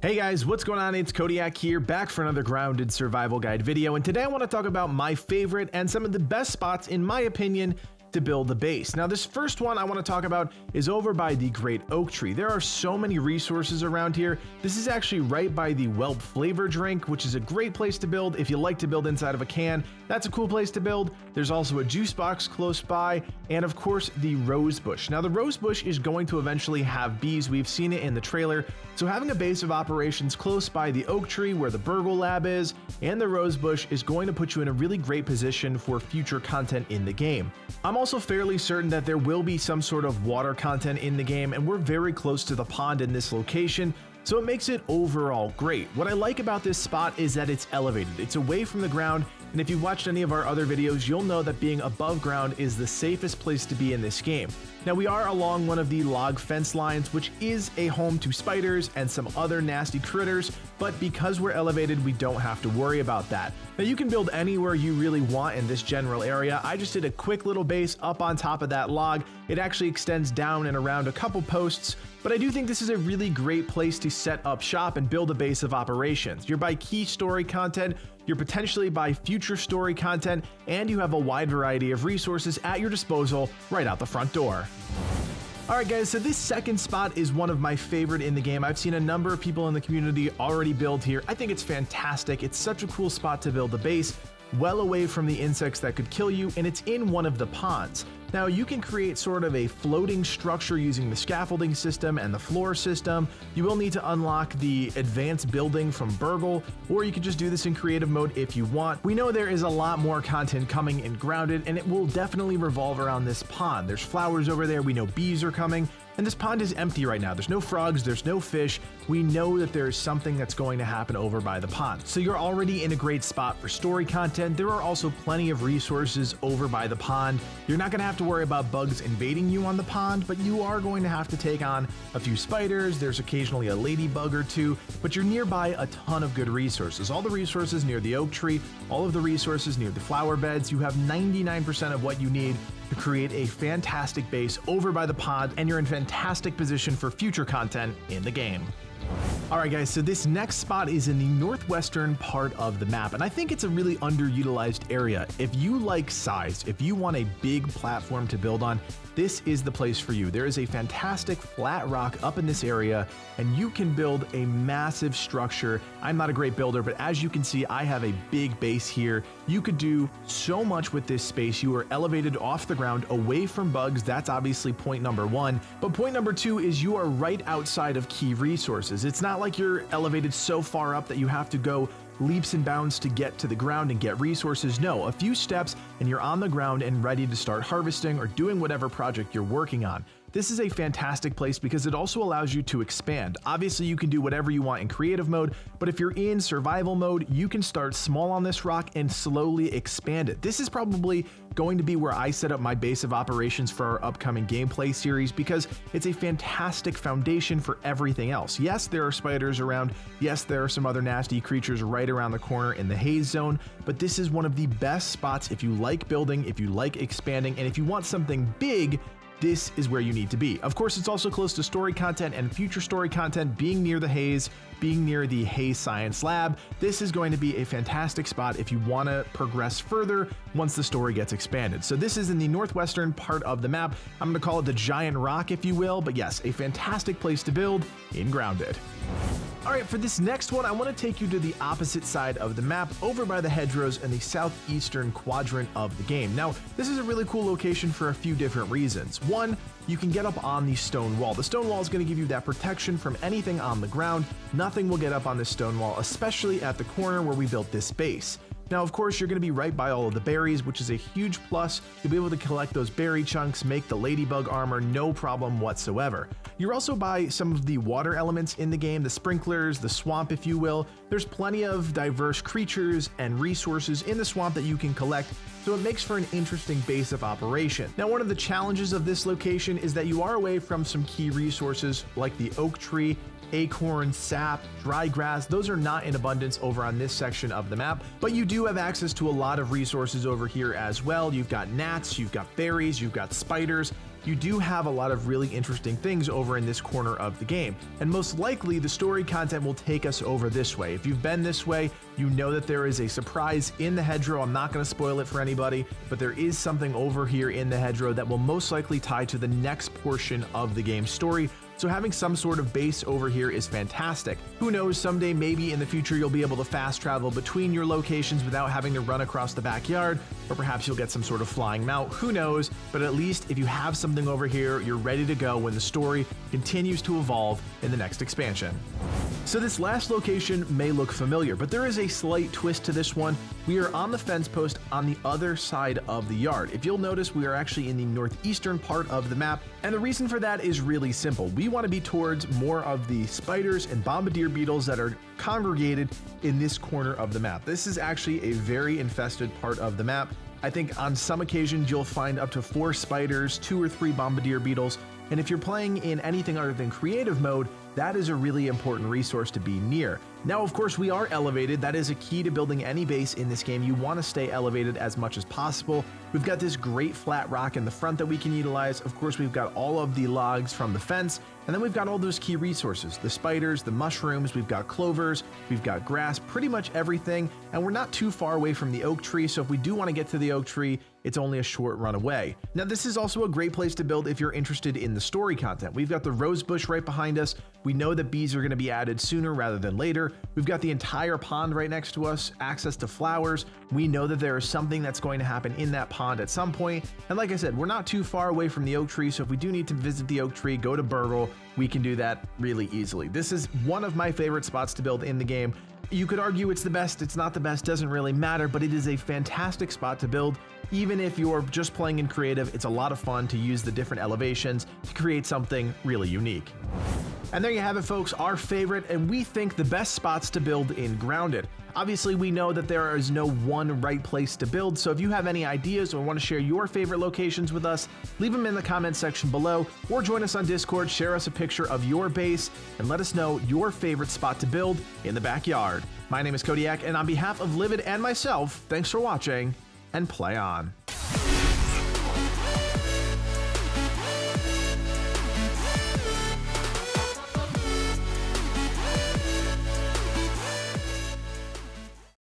Hey guys, what's going on? It's Codiak here, back for another grounded survival guide video, and today I want to talk about my favorite and some of the best spots, in my opinion, to build the base. Now this first one I want to talk about is over by the Great Oak Tree. There are so many resources around here. This is actually right by the Whelp Flavor Drink, which is a great place to build if you like to build inside of a can. That's a cool place to build. There's also a juice box close by, and of course the Rose Bush. Now the Rose Bush is going to eventually have bees. We've seen it in the trailer. So having a base of operations close by the Oak Tree where the Burgle Lab is, and the Rose Bush is going to put you in a really great position for future content in the game. I'm also fairly certain that there will be some sort of water content in the game, and we're very close to the pond in this location, so it makes it overall great. What I like about this spot is that it's elevated. It's away from the ground, and if you've watched any of our other videos, you'll know that being above ground is the safest place to be in this game. Now we are along one of the log fence lines, which is a home to spiders and some other nasty critters, but because we're elevated, we don't have to worry about that. Now you can build anywhere you really want in this general area. I just did a quick little base up on top of that log. It actually extends down and around a couple posts, but I do think this is a really great place to set up shop and build a base of operations. You're by key story content, you're potentially by future story content, and you have a wide variety of resources at your disposal right out the front door. Alright guys, so this second spot is one of my favorite in the game. I've seen a number of people in the community already build here. I think it's fantastic. It's such a cool spot to build the base, well away from the insects that could kill you, and it's in one of the ponds. Now you can create sort of a floating structure using the scaffolding system and the floor system. You will need to unlock the advanced building from Burgle, or you can just do this in creative mode if you want. We know there is a lot more content coming in Grounded, and it will definitely revolve around this pond. There's flowers over there, we know bees are coming, and this pond is empty right now. There's no frogs, there's no fish. We know that there's something that's going to happen over by the pond. So you're already in a great spot for story content. There are also plenty of resources over by the pond. You're not going to have to worry about bugs invading you on the pond, but you are going to have to take on a few spiders. There's occasionally a ladybug or two, but you're nearby a ton of good resources. All the resources near the oak tree, all of the resources near the flower beds. You have 99% of what you need to create a fantastic base over by the pond, and you're in fantastic position for future content in the game. Alright guys, so this next spot is in the northwestern part of the map, and I think it's a really underutilized area. If you like size, if you want a big platform to build on, this is the place for you. There is a fantastic flat rock up in this area, and you can build a massive structure. I'm not a great builder, but as you can see, I have a big base here. You could do so much with this space. You are elevated off the ground, away from bugs. That's obviously point number one. But point number two is you are right outside of key resources. It's not like you're elevated so far up that you have to go leaps and bounds to get to the ground and get resources. No, a few steps and you're on the ground and ready to start harvesting or doing whatever project you're working on. This is a fantastic place because it also allows you to expand. Obviously, you can do whatever you want in creative mode, but if you're in survival mode, you can start small on this rock and slowly expand it. This is probably going to be where I set up my base of operations for our upcoming gameplay series because it's a fantastic foundation for everything else. Yes, there are spiders around. Yes, there are some other nasty creatures right around the corner in the haze zone, but this is one of the best spots if you like building, if you like expanding, and if you want something big this is where you need to be. Of course, it's also close to story content and future story content being near the haze, being near the Haze Science Lab. This is going to be a fantastic spot if you want to progress further once the story gets expanded. So this is in the northwestern part of the map. I'm going to call it the Giant Rock, if you will, but yes, a fantastic place to build in Grounded. Alright, for this next one, I want to take you to the opposite side of the map, over by the hedgerows in the southeastern quadrant of the game. Now, this is a really cool location for a few different reasons. One, you can get up on the stone wall. The stone wall is going to give you that protection from anything on the ground. Nothing will get up on this stone wall, especially at the corner where we built this base. Now, of course, you're going to be right by all of the berries, which is a huge plus. You'll be able to collect those berry chunks, make the ladybug armor, no problem whatsoever. You're also by some of the water elements in the game, the sprinklers, the swamp, if you will. There's plenty of diverse creatures and resources in the swamp that you can collect, so it makes for an interesting base of operation. Now, one of the challenges of this location is that you are away from some key resources like the oak tree acorn, sap, dry grass, those are not in abundance over on this section of the map, but you do have access to a lot of resources over here as well. You've got gnats, you've got berries, you've got spiders, you do have a lot of really interesting things over in this corner of the game. And most likely, the story content will take us over this way. If you've been this way, you know that there is a surprise in the hedgerow. I'm not going to spoil it for anybody, but there is something over here in the hedgerow that will most likely tie to the next portion of the game story so having some sort of base over here is fantastic. Who knows, someday maybe in the future you'll be able to fast travel between your locations without having to run across the backyard, or perhaps you'll get some sort of flying mount, who knows, but at least if you have something over here, you're ready to go when the story continues to evolve in the next expansion. So this last location may look familiar, but there is a slight twist to this one. We are on the fence post on the other side of the yard. If you'll notice, we are actually in the northeastern part of the map, and the reason for that is really simple. We want to be towards more of the spiders and bombardier beetles that are congregated in this corner of the map. This is actually a very infested part of the map. I think on some occasions you'll find up to four spiders, two or three bombardier beetles, and if you're playing in anything other than creative mode, that is a really important resource to be near. Now, of course, we are elevated. That is a key to building any base in this game. You want to stay elevated as much as possible. We've got this great flat rock in the front that we can utilize. Of course, we've got all of the logs from the fence, and then we've got all those key resources, the spiders, the mushrooms, we've got clovers, we've got grass, pretty much everything, and we're not too far away from the oak tree, so if we do want to get to the oak tree, it's only a short run away. Now, this is also a great place to build if you're interested in the story content. We've got the rose bush right behind us. We know that bees are going to be added sooner rather than later. We've got the entire pond right next to us, access to flowers. We know that there is something that's going to happen in that pond at some point. And like I said, we're not too far away from the oak tree, so if we do need to visit the oak tree, go to Burgle, we can do that really easily. This is one of my favorite spots to build in the game. You could argue it's the best, it's not the best, doesn't really matter, but it is a fantastic spot to build. Even if you're just playing in creative, it's a lot of fun to use the different elevations to create something really unique. And there you have it, folks, our favorite and we think the best spots to build in Grounded. Obviously, we know that there is no one right place to build, so if you have any ideas or want to share your favorite locations with us, leave them in the comments section below or join us on Discord, share us a picture of your base, and let us know your favorite spot to build in the backyard. My name is Codiak, and on behalf of Livid and myself, thanks for watching and play on.